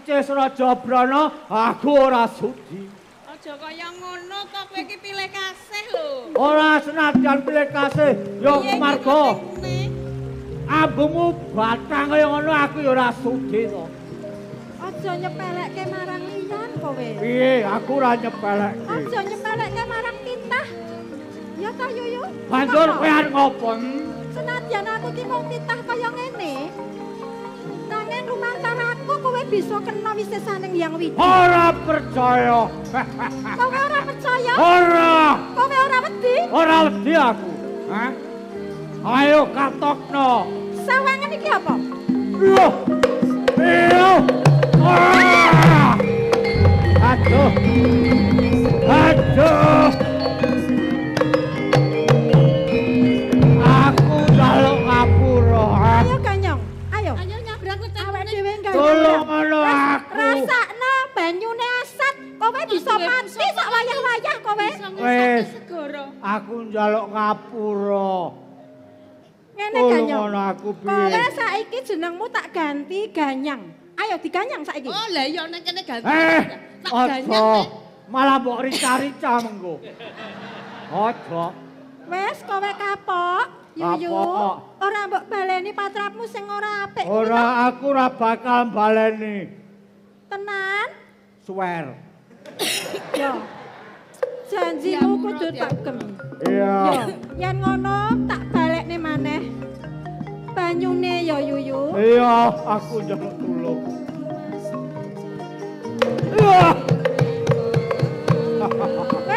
Icis Raja Brana, aku ora sudi. Aja kaya ngono to, kowe iki pilih kasih lho. Ora senajan pilih kasih, ya marga. Ambumu batang kaya ngono aku ya ora sudi to. Aja nyepelekke marang liyan kowe. Piye, aku ora nyepelekke. Aja nyepelekke marang titah. Ya ta Yuyu? Banjur kowe arep ngopo? Senadyan aku ki mung titah kaya ngene. Nanging lumantar aku kowe bisa kena wisesaning Hyang Widi. Ora percaya. Kowe ora percaya? Ora. Kowe ora wedi? Ora wedi aku. Hah? Ayo katokno. Sawangan iki apa? Iya. Ah! Aduh. Aduh. Tolong ngono aku. Rasakno banyune asat. Kowe bisa mati sak wayah-wayah kowe. Wes. segoro. Aku njaluk ngapura. Ngene ngono aku Kowe piye? saiki jenengmu tak ganti Ganyang. Ayo diganyang saiki. Oh, lah iya nek kene ganti. Eh, Tak ganyang. ojo. Malah mbok rica-rica mengko. Ojo. Wes kowe kapok. Yuyu. Ora mbok baleni patrapmu sing ora apik. Ora aku ora bakal baleni. Tenan? Swear. Yo. Janjimu kudu tak gem. Iya. Yo, yen ngono tak balekne maneh. Banyune ya Yuyu. Iya, aku njaluk tulung. Iya.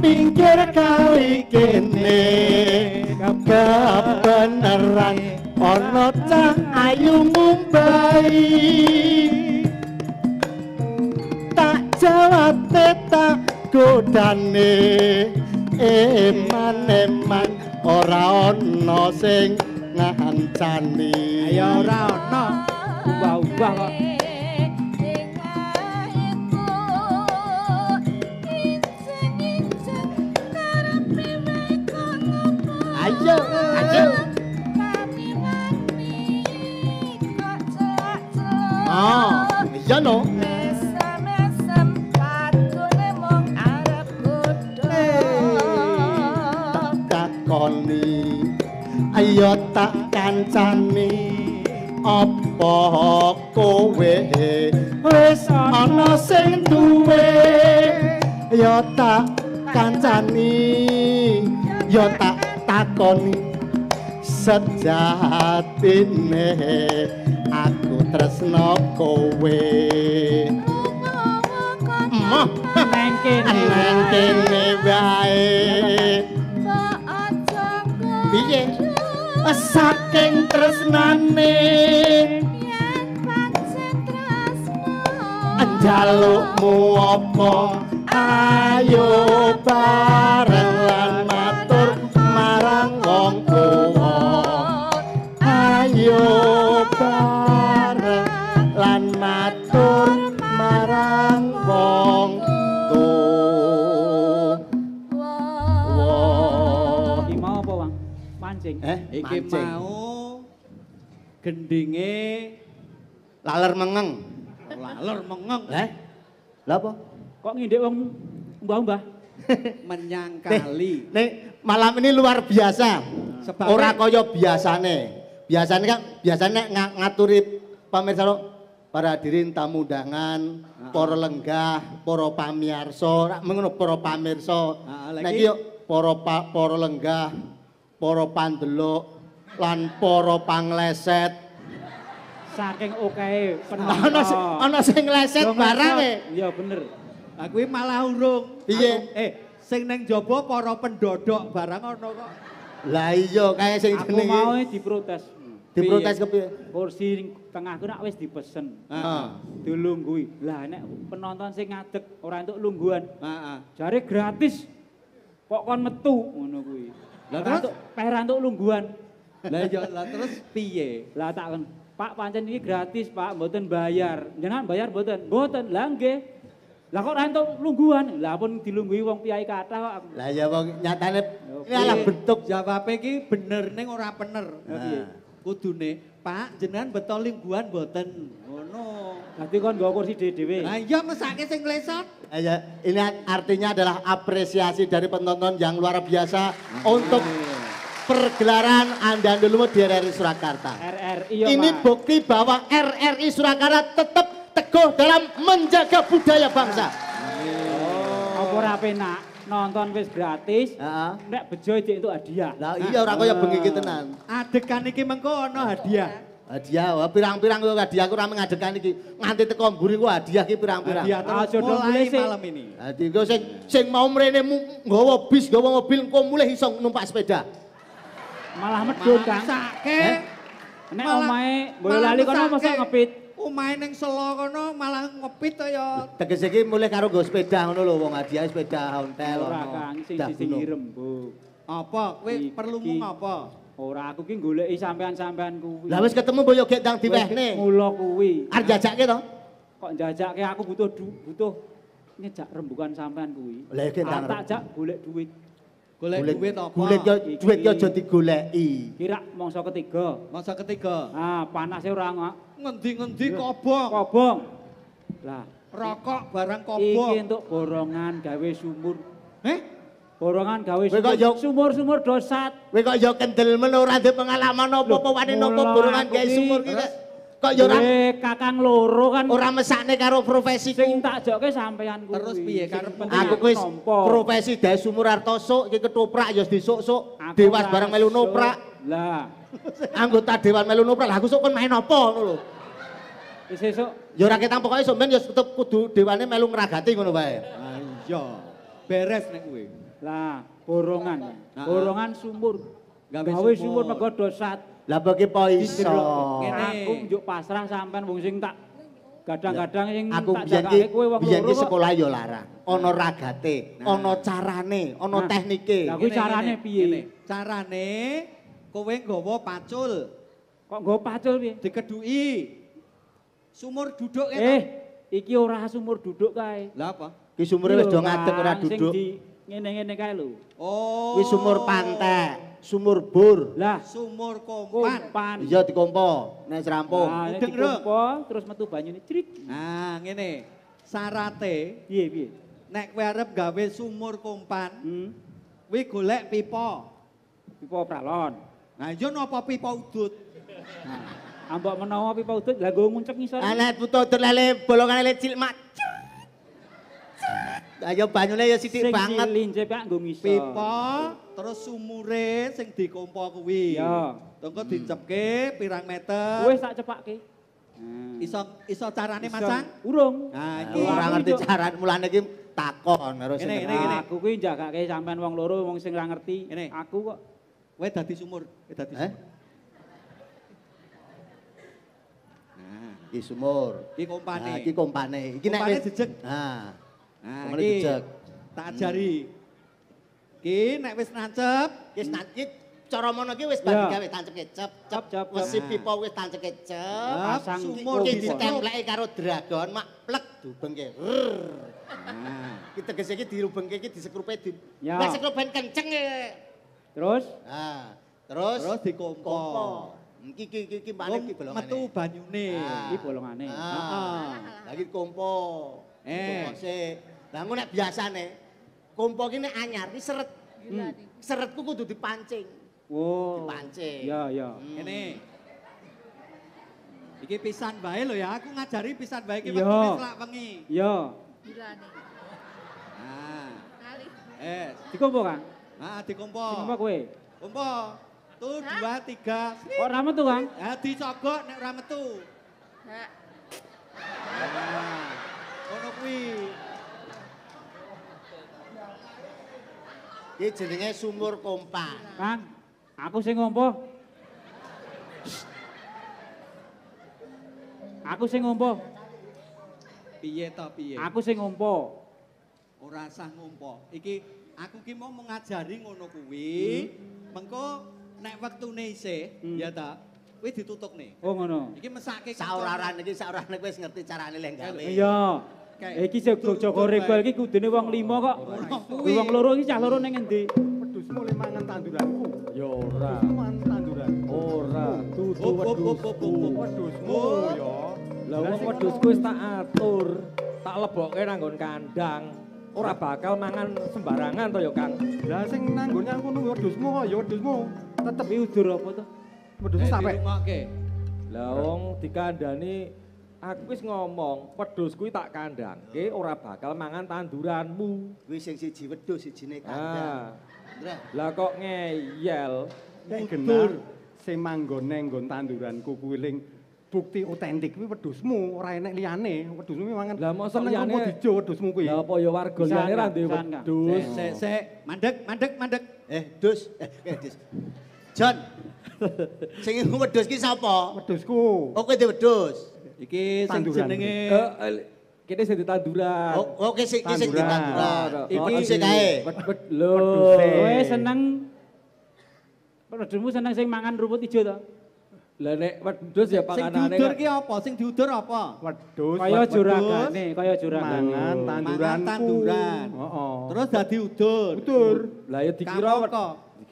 pinggir kali kene kebenaran ana cah ayu mumbai tak godane eman eman ora ana sing ngancani Ayo ora ono. Ubah-ubah kok. Ah iya no tak takoni. Ayo tak kancani apa kowe? Wis ana sing duwe. Ya tak kancani ya tak takoni. Sejatine aku tresno kowe emoh Neng kene. nang kene wae. Piye? Saking tresnane. Njalukmu apa? Ayo bareng lan eh Iki mancing. mau gendinge laler mengeng laler mengeng eh lha apa Kok ngindik wong mbah-mbah? menyang kali. Nih, malam ini luar biasa. Sebabnya- Ora kaya biasane. Biasane kan biasane ng ngaturi pamirsa para hadirin tamu undangan, para lenggah, para pamirsa, rak mengono para pamirsa. Lagi- iki yo para pa, para lenggah, para pandelok lan para pangleset. Saking okehe Ana ana sing leset barang e. Iya bener. Lah kuwi malah urung. Piye? Aku- Eh, sing ning jaba para pendodok barang ono kok. Lah iya kae sing Aku jenenge mau diprotes. diprotes kepiye? Kursi ning tengahku nak wis dipesen. Heeh. Dilunggui. Lah nek penonton sing ngadeg ora entuk lungguhan, Heeh. jare gratis. Kok kon metu ngono kuwi. Lah terus? entuk pera entuk lungguhan. Lah iya lah terus piye? Lah tak kan, Pak pancen iki gratis, Pak, mboten bayar. Jangan bayar mboten. Mboten. Lah nggih. Lah kok ora entuk lungguhan? Lah pun dilunggui wong piyai kathah kok aku. Lah ya wong nyatane ini alah bentuk Jawabe iki bener ning ora bener. Piye? Kudune, Pak, jenengan beto lingguhan mboten. Ngono. Dadi kon nggawa kursi dhewe-dhewe. Lah iya mesake sing lesot. Ya, ini artinya adalah apresiasi dari penonton yang luar biasa untuk pergelaran Anda dulu di RRI Surakarta. RRI yo, Ini Pak. bukti bahwa RRI Surakarta tetap teguh dalam menjaga budaya bangsa. Apa ora penak nonton wis gratis. Heeh. Nek bejo entuk hadiah. Lah iya ora kaya bengi iki tenan. Adegan iki mengko ana hadiah. Hadiah, wah, pirang-pirang kok hadiah aku ora mengadekan iki. Nganti teko mburi ku hadiah iki pirang-pirang. Hadiah terus dong mulai malam ini. Dadi kok sing sing mau mrene nggawa bis, nggawa mobil engko mulih iso numpak sepeda. Malah medhun, Kang. Mesake. Nek Malah- omahe malah Boyolali kono mosok ngepit. Omahe ning Selo kono malah ngepit to ya. Tegese iki mulih karo nggo sepeda ngono lho wong hadiah sepeda ontel Ora, ono. Kang, sing gunung. Oh. rembug. Apa? Kowe perlu ngomong apa? Ora aku ki goleki sampean-sampean kuwi. Lah wis ketemu boyo gek ndang Wis diwehne. Mula kuwi. Arep jajake to? Kok njajakke aku butuh du, butuh ngejak rembukan sampean kuwi. Lah, iki ndang tak jak golek duit. Golek duit apa? Golek yo Iki. duit yo aja digoleki. Kira mangsa ketiga. Masa ketiga. Ah, panase ora ngak. Ngendi-ngendi kobong. Kobong. Lah, Rokok barang iki kobong. entuk borongan gawe sumur. Eh? Borongan gawe Sumur-sumur dosat. Kowe kok yo kendel men ora ndek pengalaman apa-apa wani nopo borongan gawe sumur ki. Kok yo ora Kowe kakang loro kan ora mesakne karo profesiku. sing tak jokke sampean kuwi. Terus piye, Sing karep penting Aku wis nampa. profesi gawe sumur artosuk iki ketoprak yo disuk-suk. Dewas ora barang melu noprak. Lah, Anggota dewan melu noprak. Lah aku sok kon main apa ngono lho. wis esuk Ya ora ketang pokoke sampean ya tetep kudu dewane melu ngragati ngono wae. Ah iya. Beres nek kowe. Lah, borongan. Ah. Borongan sumur. Gawe sumur. mergo dosat. Lah bagi po iso. Aku njuk pasrah sampean wong sing tak Kadang-kadang sing aku tak biyen jagake kowe wong biyen loro sekolah ya larang. Ana ragate, ana carane, ana Nah. teknike. Lah kuwi carane piye? Carane kowe nggawa pacul, Kok nggo pacul piye? dikeduki. Sumur duduk ya. Eh, iki ora sumur duduk kae. Lah apa? Ki sumure wis do ngadeg ora duduk. Ngene-ngene kae lho. Oh. Kuwi sumur pantek, sumur bur. Lah, Sumur kompan. Iya dikompo nek serampung. Nah, dikompo, terus metu banyune crik. Nah, ngene. Sarate Piye piye? nek kowe arep gawe sumur kompan, Hmm. kuwi golek pipa. Pipa pralon. Nah, iya napa pipa udut? Ambok menawa pipa udut lah nggo nguncep ngisor. Anak tutut lele bolongan lele cilik mak. Ayo banyune ya sithik banget. Linjep kak nggo ngisor. Pipa terus sumure sing dikompo kuwi. Ya. Tengko dicepke pirang meter. Wis tak cepake. Nah. Iso iso carane masang? Urung. Nah, iki Ora ngerti ijo- cara mulane iki takon karo sing Ngene, ngerti. ngene, ngene. Aku kuwi jagake sampean wong loro wong sing ora ngerti. Ngene. Aku kok kowe dadi sumur, kowe dadi Eh? sumur. Nah, Iki sumur. iki kompane. Nah, iki kompane. Iki nek Kompane wis jejeg. Nah. Nah, iki tak ajari. Ki nek wis nancep, Wis nanti cara mono ki wis bagi gawe tanceke cep cep Cep, wesi cep. pipa wis tanceke cep. Pasang sumur Iki pipa. ditempleki karo dragon mak plek dubengke. Nah, Ki tegese iki dirubengke iki disekrupe di. Ya. Nek sekrupen kenceng e. terus Nah, terus terus dikompo. kompo. Iki iki iki iki mbane iki bolongane. metu banyune. Ah. iki bolongane. Ah. Heeh. Lagi kompo. Eh. Lah nek biasane kompo ki nek anyar ki seret. Seretku kudu dipancing. Oh. Dipancing. Ya, ya. Hmm. Ini. Iki pisan bae lho ya, aku ngajari pisan bae iki Iya. selak wengi. Ya. Nah. Eh, Dikompo, Kang. ah dikompo. Dikompo kowe. Kompo. Tuh, dua, tiga. Kok ora metu, Kang? Ya dicogok nek ora metu. Nah. Ngono kuwi. Iki jenenge sumur kompan. Kang, aku sing ngompo. Aku sing ngompo. Piye to piye? Aku sing ngompo. Ora sah ngompo. Iki aku ki mau ngajari ngono kuwi. Mengko nek wektune isih, Hmm. ya ta. Kuwi ditutukne. Oh ngono. Iki mesake Sauraran iki saurane wis ngerti carane lek gawe. Iya. Kayak Iki tutur regol bae. iki kudune wong lima kok. kuwi. Wong loro iki cah loro ning endi? Wedhusmu le mangan tanduranku. Ya ora. Mangan tanduran. Ora, dudu wedhusku. Wedhusmu Oh. ya. Lah wong wedhusku wis tak atur, tak lebokke nang nggon kandang. Ora bakal mangan sembarangan to ya, Kang. Lah sing nanggone aku nu wedhusmu kok ya wedhusmu. Tetep Tapi udur apa to? wedhusmu Eh, sampe. Lah wong dikandani aku wis ngomong, wedhus kuwi tak kandangke ora bakal mangan tanduranmu. Kuwi sing siji wedhus sijine Ah. kandang. Ndra. Lah kok ngeyel. genar sing manggon nang nggon tanduranku kuwi ling bukti otentik kuwi wedhusmu ora enek liyane. Wedhusmu mangan. Lah, mosok liyane- dijo wedhusmu kuwi. Lah apa ya warga liyane ra duwe wedhus. Sik, sik, mandek, mandek, mandek. Eh, Dus. Eh, Dus. Jon. Sing wedhus ki sapa? Wedhusku. Oh, kowe dhe wedhus. Iki sing Tanduran. jenenge Eh, eh, kene sing ditanduran. Oh, oke sing iki sing Tanduran. ditanduran. Iki- sing kae. Wed lho. Kowe seneng Wedhusmu seneng sing mangan rumput ijo to? Lah nek wedhus ya sing panganane. diudur kan- ki apa? Sing diudur apa? Wedhus. Kaya juragane, kaya juragane. Mangan tanduranku. tanduran. Heeh. Terus dadi udur. udur. Lah ya dikira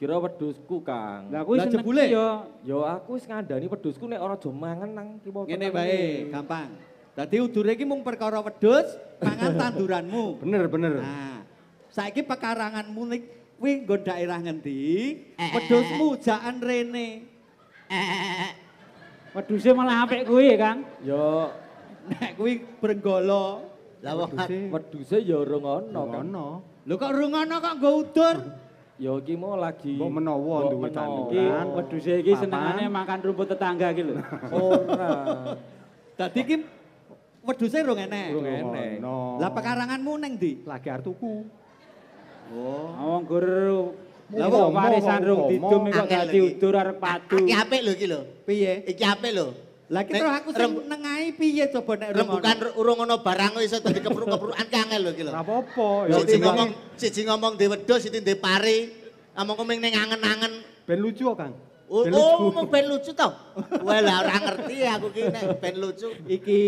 Dikira wedhusku, Kang. Lah kuwi seneng jebule? ya. Ya aku wis ngandani wedhusku nek ora aja mangan nang kiwa Ngene bae, gampang. Dadi udure iki mung perkara wedhus, mangan tanduranmu. Bener bener. Nah, saiki pekaranganmu ning kuwi nggon daerah ngendi? Eh. Wedhusmu jaan rene. Wedhuse malah apik kuwi, Kang. Ya Nek kuwi Brenggala. Lah Wedhuse ya urung ana, Kang. ono. Lho kok rungono kok nggo udur? Ya iki mau lagi Mbok menawa duwe Iki tanduran. wedhuse iki senengane makan rumput tetangga iki lho. Ora. Dadi ki wedhuse rung enek. Urung enek. Lah pekaranganmu ning ndi? lagi arep tuku. Oh. Wong gur Lah, wong warisan rung didum kok dadi iki. udur arep padu. Iki apik lho iki lho. Piye? Iki apik lho. Lah ki terus aku sing rem- nengahi piye coba nek Rembukan urung ono barang iso dadi kepruk-keprukan ki angel lho iki lho. Ora apa-apa, ya Siji ngomong siji ngomong di wedhus, siji di pari. Among komeng ning angen-angen. ben lucu kok, Kang. Oh, Ben oh, mau ben lucu to. Wah, lah ora ngerti aku ki nek ben lucu. Iki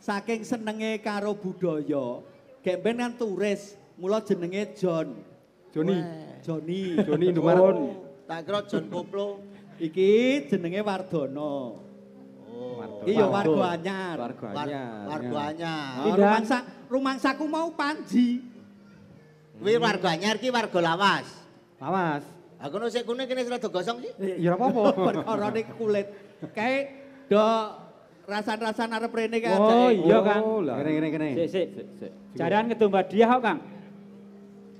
saking senenge karo budaya. Gek ben kan turis, mula jenenge John. Joni, Joni. Joni Indomaret. Tak kira John Koplo. Iki jenenge Wardono. Oh. Iya warga anyar. Warga War, anyar. warganya. Ah, Pindahan. rumangsa rumangsaku mau Panji. Kuwi warga anyar ki warga lawas. Lawas. Aku nu sik kune kene rada gosong ki. Eh, Ya ora apa-apa. Perkara ning kulit. Kayak do rasan-rasan arep rene kae Oh, iya, Kang. Oh. Kene kene kene. Sik, sik, sik. Jaran kedomba dia kok, Kang.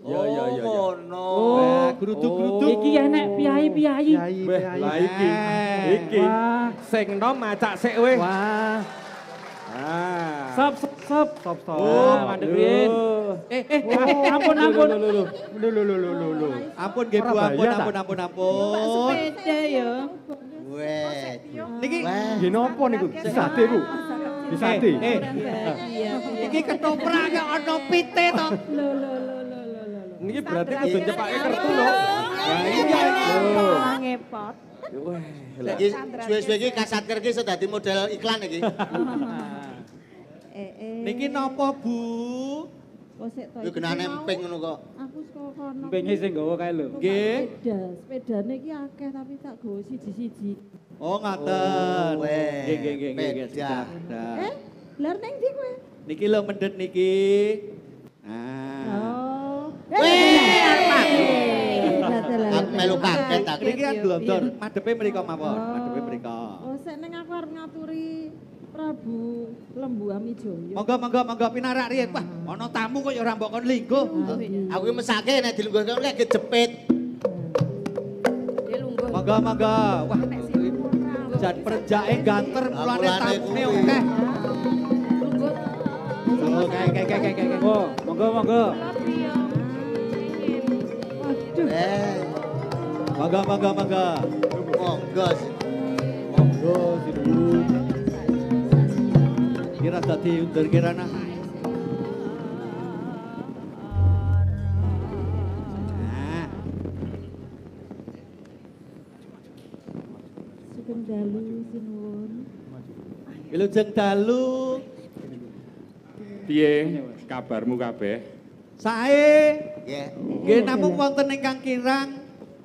Iya, iya, iya, iya. Oh, ngono. Nah, geruduk-geruduk. Iki enek piyayi-piyayi. Kiai, Weh, kiai. lah iki. Eh. Iki. Wah, Sing nom macak sik weh. Wah, Ah. sop sop sop. stop stop. Oh, mandek riyen. Eh, eh, Wah, ampun ampun. Lu lu lu lu lu lu. ampun nggih Bu, Ora ampun, bayar, ampun, ampun, ampun. Sepeda ya. Weh. Niki Weh. Nggih napa niku? Disate, Bu. Disate. Eh, iki ketoprak kok ana pite to. Niki berarti kudu nyepake kertu lho. Wah, iya. Ngepot. Iki suwe-suwe iki kasatker iki iso dadi model iklan iki. Eh, eh. Niki napa Bu? Kok sik to Yo genane mau. emping ngono kok. Aku saka kono. Empinge sing nggawa kae lho. Nggih. Sepeda, sepedane iki akeh tapi tak gowo siji-siji. Oh, ngaten. Oh, Nggih, nggih, nggih, nggih, sudah. Eh, lar ning ndi kowe? Niki lho mendet niki. Nah. Arep aku. Melu kaget aku. Niki kan glondor, Iya. madepe mriko mawon, Oh. madepe mriko. Oh, sik ning aku arep ngaturi Prabu Lembu Amijoyo. Monggo, monggo, monggo pinarak riyen. Wah, ana tamu kok ya ora mbok kon lingguh. Aku ki mesake nek dilungguh kono kayak jepit. Monggo, monggo. Wah, jan perenjake ganter mulane tamune akeh. Oh, kae kae kae kae kae. Oh, monggo monggo. Eh, Monggo, monggo, monggo. monggo sih. Monggo sinuwun. Kira dadi undur kirana. Nah, Sugeng dalu sinuwun. Wilujeng dalu. Piye kabarmu kabeh? Sae Nggih. nggih namung wonten ingkang kirang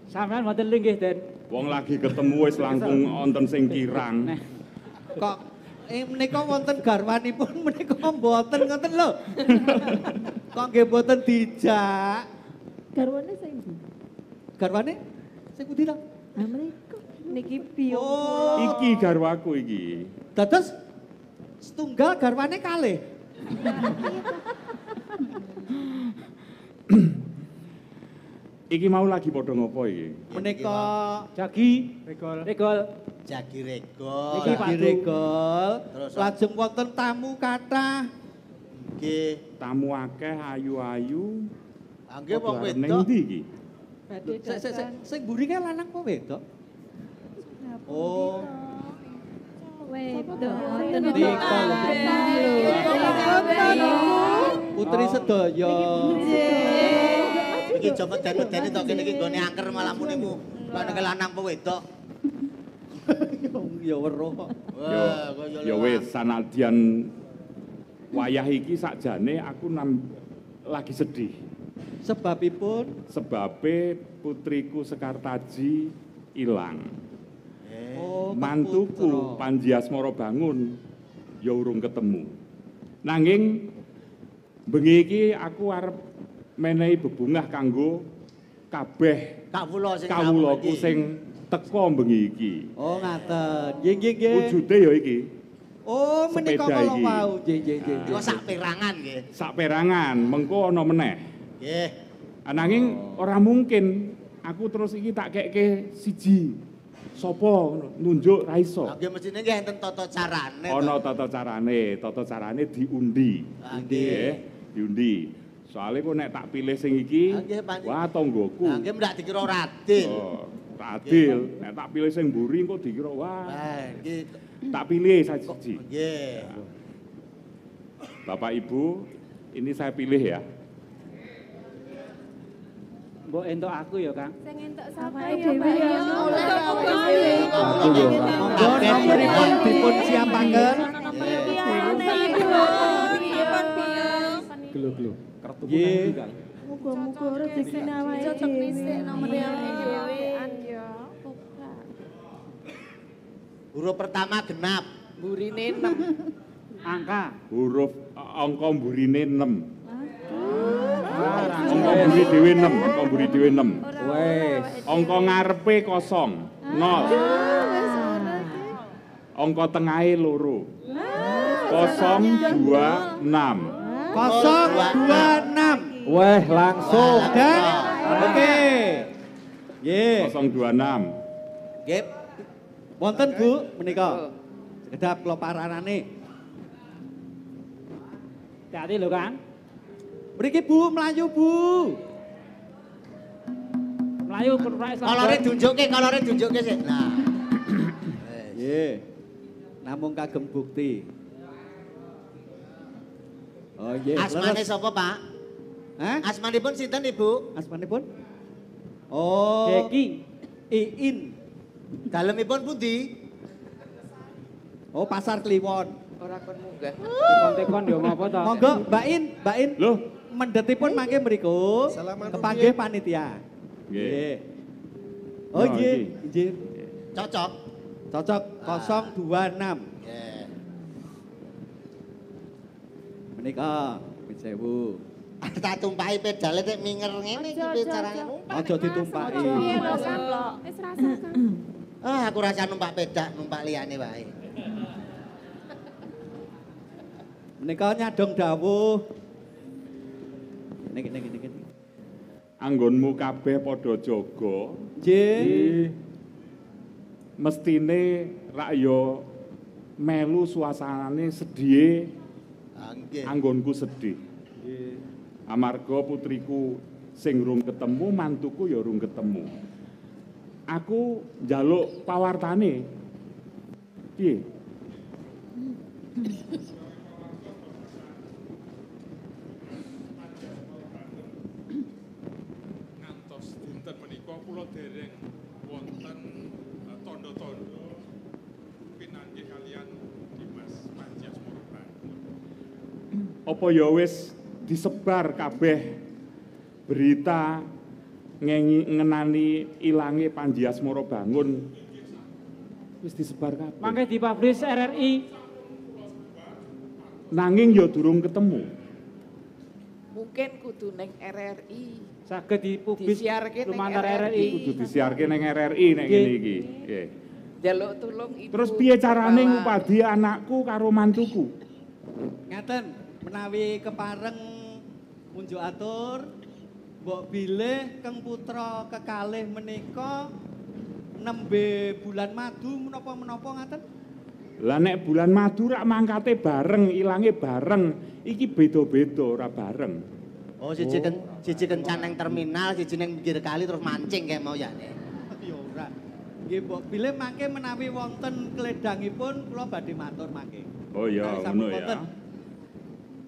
Sampeyan mboten linggih, Den. Wong lagi ketemu wis langkung wonten sing kirang. kok eh menika wonten garwanipun menika mboten ngoten lho. kok nggih mboten dijak. Garwane sing ndi? Garwane sing pundi to? Ah mriku. Niki piye? Oh, Iki garwaku iki. dados setunggal garwane kalih. Iki mau lagi padha ngopo iki? Menika Jagi, Regol. regol. Jagi regol. Iki Pak diregol Terus, lajeng wonten tamu kathah. Nggih. Tamu akeh ayu-ayu. Angge wong arep ning wedok. ndi iki? Sik sik sik sing mburi kae lanang apa wedok? Oh. Wedok. Putri sedaya. Iki aja meden-medeni to kene iki gone angker malah munimu. Lah nek lanang apa wedok? Ya weruh kok. Ya wis sanadyan wayah iki sakjane aku nam, lagi sedih. Sebabipun Sebabe putriku Sekartaji ilang. oh Mantuku Panji Asmara bangun ya urung ketemu. Nanging bengi iki aku arep menehi bebungah kanggo kabeh kawula sing kawulaku sing teka bengi iki. Oh ngaten. Nggih nggih nggih. Wujude ya iki Oh menika kala wau. Nggih nggih nggih. Iku sak perangan nggih. sak perangan, mengko ana meneh. Nggih. Ananging ora mungkin aku terus iki tak kekke siji. Sopo ngono, nunjuk ra iso. Nggih mestine nggih enten tata carane. Ana tata carane, tata carane diundi. Ah, Nggih, diundi. Soale kok nek tak pilih sing iki, Ah, wah tonggoku. Nah, nggih ndak dikira Raden. Oh, tak adil. Nek tak pilih sing mburi kok dikira wah. Nah, Tak pilih saja siji. nggih. Bapak Ibu, ini saya pilih ya. Mbok entuk aku ya, Kang. Sing entuk sapa ya, Pak ya. ya? Oleh Aku kok pilih. Monggo nomoripun dipun siapaken. Gelo-gelo. Kartu Nggih. kuning Kang. Muga-muga rezekine awake Cocok dhewe. dhisik nomere awake dhewe. ya. Huruf pertama genap. Burine 6. Angka. Huruf angka mburine 6. Angka mburi dhewe 6, angka mburi dhewe 6. Wes. Angka ngarepe kosong, 0. Angka tengahe loro. Kosong, dua, enam. 026. Weh, langsung. Dan oke. Nggih. Kosong, dua, enam. Nggih. Wonten Bu menika. Sekedap kula paranane. Hati-hati lho, Kang. Mriki Bu mlayu Bu. Melayu Islam. Kolore tunjukke, kolore tunjukke sik. Nah. Nggih. Namung kagem bukti. Oh nggih. Asmane leres. sapa, Pak? Hah? Asmanipun sinten, Ibu? Asmanipun? Oh. Deki. Iin. Dalemipun pundi? Oh, Pasar Kliwon. Ora kon munggah. Tekon-tekon yo ngopo to? Monggo Mbak In, Mbak In. Loh, Mendetipun mangke mriku. Kepanggih panitia. Nggih. Oh Ya, nggih, nggih. Cocok. Cocok 026. Menika pun sewu. Tak tumpahi pedale tek minger ngene iki piye carane numpak. Aja ditumpaki. Piye lho, Kang? Wis rasa, Kang. Ah, aku rasa numpak pedak, numpak liyane wae. Menika nyadong dawuh. Niki niki niki. anggonmu kabeh padha jaga. Nggih. Mestine rak yo melu suasanane sedih, Ah, nggih. anggonku sedih. Amarga putriku sing rung ketemu, mantuku ya rung ketemu. Aku njaluk pawartane. Piye? Apa ya wis disebar kabeh berita ngengi ngenani ilange Panji Asmara Bangun wis disebar kabeh. Mangke dipublish RRI. Nanging ya durung ketemu. Mungkin kudu ning RRI. Saged dipublish Disiarke ning lumantar RRI. RRI. Kudu disiarke ning RRI nek ngene iki. Nggih. Jaluk tulung ibu. Terus piye carane ngupadi anakku karo mantuku? Ngaten menawi kepareng unjuk atur mbok bilih keng putra kekalih menika nembe bulan madu menapa-menapa ngaten? Lah nek bulan madu rak mangkate bareng, ilange bareng, iki beda-beda ora bareng. Oh, siji ken siji kencan ning terminal, siji ning pinggir kali terus mancing kayak mau ya. Ya ora. Nggih mbok bilih mangke menawi wonten kledangipun kula badhe matur mangke. Oh ya, Menawi sampun ngono ya.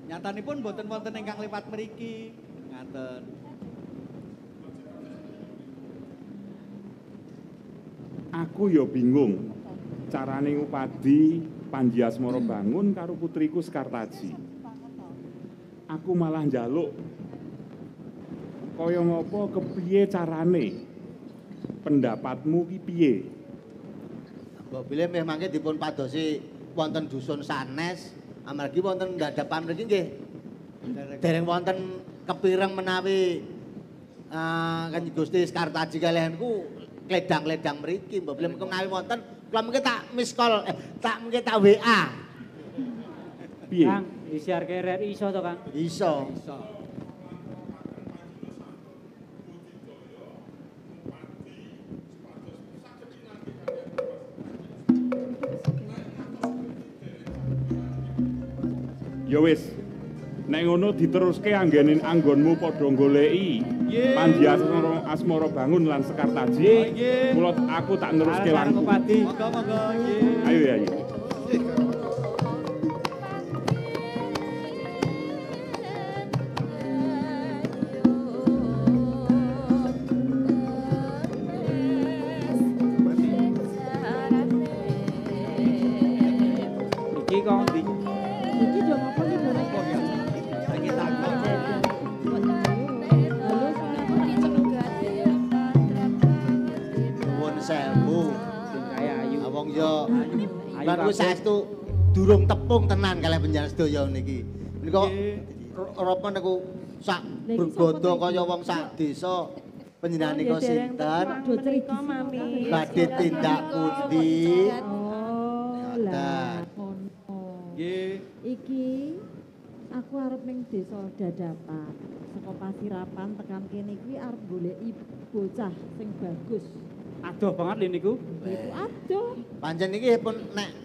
Nyatanipun mboten wonten ingkang liwat mriki. Ngaten. Aku ya bingung carane ngupadi Panji Asmara Bangun karo putriku Sekartaji. Aku malah njaluk kaya ngopo kepiye carane pendapatmu ki piye? Mbok bilih meh mangke dipun padosi wonten dusun sanes, amargi wonten ndadapan mriki nggih. Dereng wonten kepireng menawi eh Kanjeng Gusti Sekartaji kalianku kledang-kledang mriki, mbok mengko menawi wonten kula mengke tak miss call, eh, tak mengke tak WA. Piye? Kang, disiarke RRI iso to, Kang? Iso. Ya ngono diteruske anggenin anggonmu padha goleki. Panji Asmara Asmara bangun lan Sekartaji. Nggih. Kula aku tak neruske langkung. Nggih. Ayo ya. ayo. Tepung tenan kalian panjenengan sedaya niki. Menika Ropo niku sak bergodo kaya wong sak desa panjenengan niku sinten? Badhe tindak pundi? Oh, lah. Nggih. Iki aku arep ning desa Dadapan. Saka Pasirapan tekan kene kuwi arep goleki bocah sing bagus. Adoh banget lho niku. Itu aduh. Pancen niki pun nek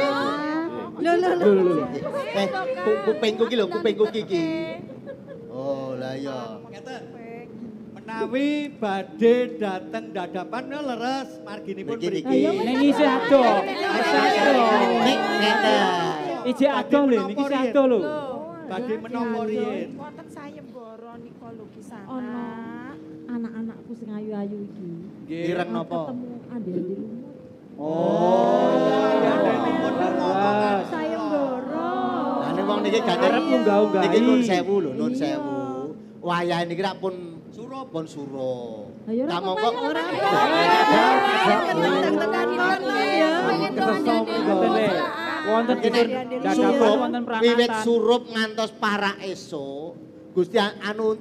Lho lho lho. Eh, ku- kupingku ki lho, kupingku ki iki. Oh, lah iya. Menawi badhe dateng dadapan leres marginipun Niki, mriki. niki. Ning isih adoh. Nek ngeten. Iji adoh lho, niki isih adoh lho. Badhe menapa riyen? Wonten sayembara nika lho ki sana. Anak-anakku sing ayu-ayu iki. Nggih. Ireng napa? Ketemu ande-ande lumut. Leres. Sayembara. Lah nek wong niki gak Arep munggah-unggahi. Niki nun sewu lho, nun Iya. sewu. Wayah niki rak pun Surup. pun suro. Ayo ora Kamu apa-apa, kok ya, ora Ngoten le. Wonten Kene wonten wiwit prangatan. surup ngantos para esuk. Gusti anu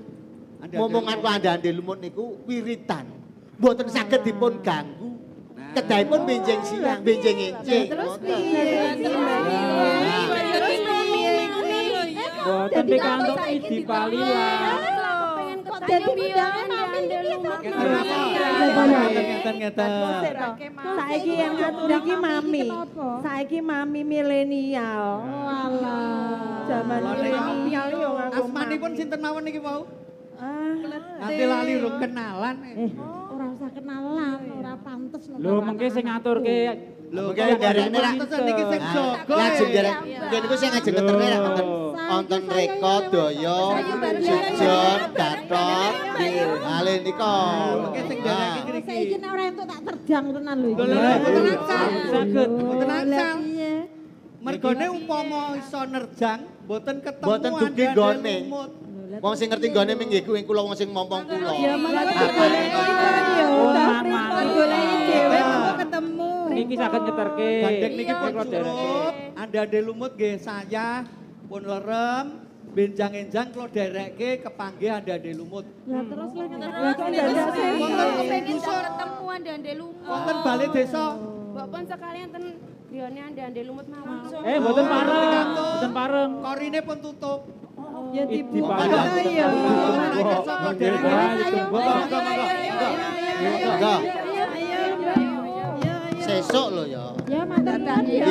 momongan ande-ande lumut niku wiritan. Mboten saged dipun ganggu. Kedahipun benjing siang, benjing enjing. Terus Ngoten. Boten pikantuk idi palilan. Kok dadi undangan mami iki Ngeten ngeten ngeten. Saiki yang ngatur iki mami. Saiki mami milenial. Walah. Zaman milenial yo ngaku. Asmanipun sinten mawon niki wau? Ah, Nanti lali rung kenalan. Eh, usah kenalan, ora pantes Lho mengke sing ngaturke Lho kaya derek nek pantesan niki sing Ah, jaga. Lajeng eh. derek. Yen niku sing ngajeng ngeterne rak wonten wonten Reka, Daya, Sujon, Gatot, Ale nika. Mengke sing derek iki Saiki niki. nek ora entuk tak terjang tenan lho iki. Lho, mboten angsal. Saged. Mboten angsal. Iya. Mergone umpama iso nerjang mboten ketemu Mboten dugi gone. Wong sing ngerti nggone ming nggih kuwi kula wong sing mompong kula. ya malah digoleki yo. Oh, dhewe Ah. kok ketemu. niki saged nyeterke. Gandeng niki pun Kula dereke. surup, ande-ande lumut nggih saya pun lerem, benjang-enjang kula derekke kepanggih ande-ande lumut. Lah terus lah Lah sih. Wonten kepengin ketemuan dande lumut. Wonten balik desa. Mbok pun sekalian ten griyane ande-ande lumut mawon. Eh boten pareng, boten pareng. Korine pun tutup. Ya dibuka palilan. ya. Sesuk lho ya. Ya matur nuwun ya.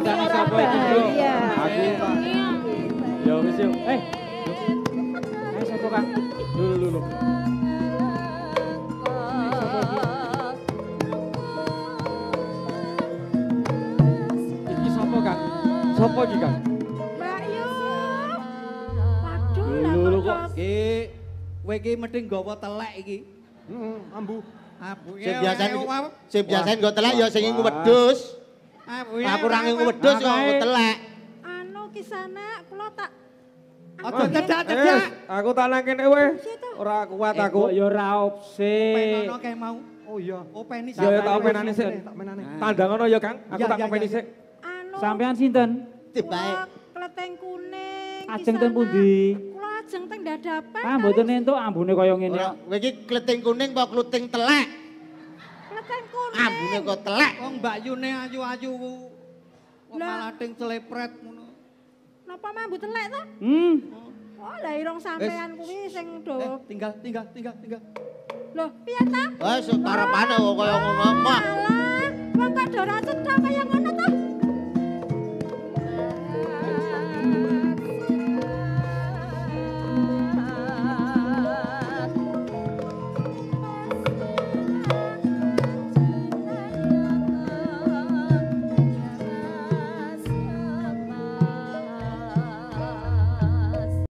Aku sapa iki. Aku. Ya wis yo. Eh. Eh sapa Kang? Lho lho lho. Iki sapa Kang? Sapa iki Kang? Iki kowe iki mesti nggawa telek iki. Heeh, ambu. Abuke Sing biasa sing biasa nggo telek ya sing nggo wedhus. Aku ra nggo wedhus kok nggo telek. Anu kisana kula tak Aja cedak-cedak. Eh, aku tak nang kene weh. Ora kuat Eh, aku. Ya ora opse. Penono kae mau. Oh iya. Oh penis. Ya tak openane sik. Tak menane. Tandangono ya, Kang. Aku tak openi sik. anu Sampean sinten? Tibae. kleteng kuning. Ajeng ten pundi? Lajeng teng dadapan. Ah mboten entuk ambune kaya ngene. Ora, kowe iki kleting kuning apa kluting telek? Kleting kuning. Ambune kok telek. Wong Mbak Yune ayu-ayu kok Lah. malah ting celepret ngono. Napa mambu telek to? Hmm. Oh, lah irung sampean kuwi sing do. Eh, tinggal, tinggal, tinggal, tinggal. Loh, piye ta? Wes tarapane kok kaya ngono mah. Alah, wong kok do ora cetha kaya ngono